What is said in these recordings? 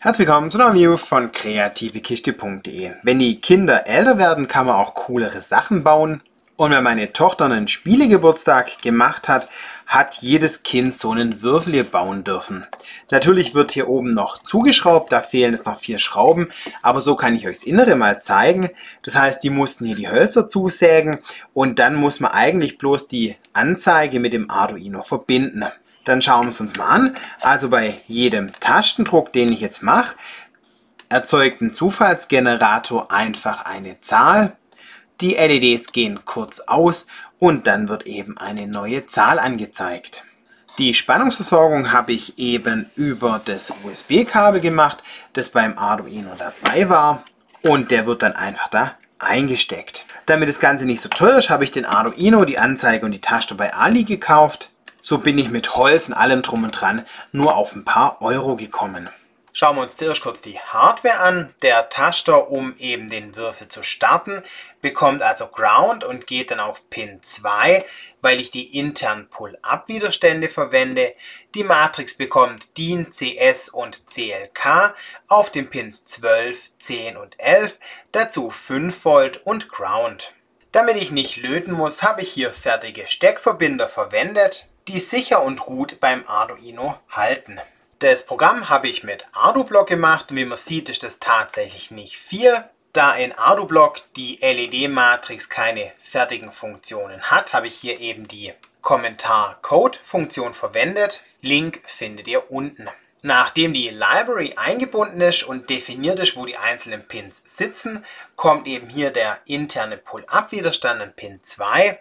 Herzlich willkommen zu einem Video von kreativekiste.de. Wenn die Kinder älter werden, kann man auch coolere Sachen bauen. Und wenn meine Tochter einen Spielegeburtstag gemacht hat, hat jedes Kind so einen Würfel hier bauen dürfen. Natürlich wird hier oben noch zugeschraubt, da fehlen es noch vier Schrauben, aber so kann ich euch das Innere mal zeigen. Das heißt, die mussten hier die Hölzer zusägen und dann muss man eigentlich bloß die Anzeige mit dem Arduino verbinden. Dann schauen wir es uns mal an. Also bei jedem Tastendruck, den ich jetzt mache, erzeugt ein Zufallsgenerator einfach eine Zahl. Die LEDs gehen kurz aus und dann wird eben eine neue Zahl angezeigt. Die Spannungsversorgung habe ich eben über das USB-Kabel gemacht, das beim Arduino dabei war und der wird dann einfach da eingesteckt. Damit das Ganze nicht so teuer ist, habe ich den Arduino, die Anzeige und die Taste bei Ali gekauft. So bin ich mit Holz und allem drum und dran nur auf ein paar Euro gekommen. Schauen wir uns zuerst kurz die Hardware an. Der Taster, um eben den Würfel zu starten, bekommt also Ground und geht dann auf Pin 2, weil ich die internen Pull-Up-Widerstände verwende. Die Matrix bekommt DIN, CS und CLK auf den Pins 12, 10 und 11, dazu 5 Volt und Ground. Damit ich nicht löten muss, habe ich hier fertige Steckverbinder verwendet die sicher und gut beim Arduino halten. Das Programm habe ich mit ArduBlock gemacht. Wie man sieht, ist das tatsächlich nicht viel. Da in ArduBlock die LED-Matrix keine fertigen Funktionen hat, habe ich hier eben die Kommentar-Code-Funktion verwendet. Link findet ihr unten. Nachdem die Library eingebunden ist und definiert ist, wo die einzelnen Pins sitzen, kommt eben hier der interne Pull-Up-Widerstand an Pin 2.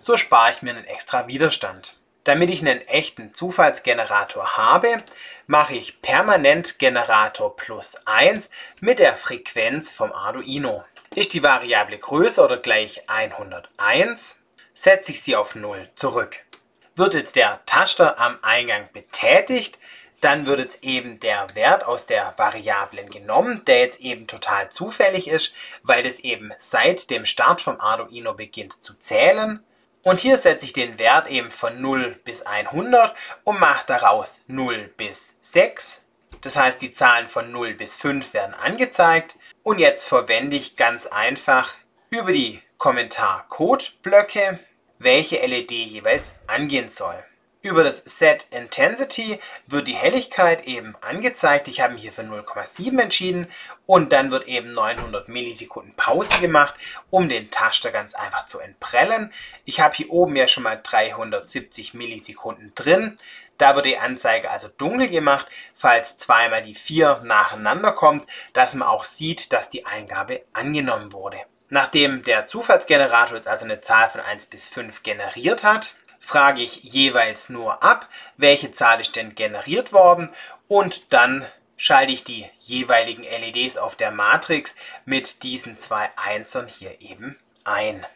So spare ich mir einen extra Widerstand. Damit ich einen echten Zufallsgenerator habe, mache ich permanent Generator plus 1 mit der Frequenz vom Arduino. Ist die Variable größer oder gleich 101, setze ich sie auf 0 zurück. Wird jetzt der Taster am Eingang betätigt, dann wird jetzt eben der Wert aus der Variablen genommen, der jetzt eben total zufällig ist, weil es eben seit dem Start vom Arduino beginnt zu zählen. Und hier setze ich den Wert eben von 0 bis 100 und mache daraus 0 bis 6. Das heißt, die Zahlen von 0 bis 5 werden angezeigt. Und jetzt verwende ich ganz einfach über die Kommentar-Code-Blöcke, welche LED jeweils angehen soll. Über das Set Intensity wird die Helligkeit eben angezeigt. Ich habe mich hier für 0,7 entschieden und dann wird eben 900 Millisekunden Pause gemacht, um den Taster ganz einfach zu entprellen. Ich habe hier oben ja schon mal 370 Millisekunden drin. Da wird die Anzeige also dunkel gemacht, falls zweimal die 4 nacheinander kommt, dass man auch sieht, dass die Eingabe angenommen wurde. Nachdem der Zufallsgenerator jetzt also eine Zahl von 1 bis 5 generiert hat, frage ich jeweils nur ab, welche Zahl ist denn generiert worden und dann schalte ich die jeweiligen LEDs auf der Matrix mit diesen zwei Einsern hier eben ein.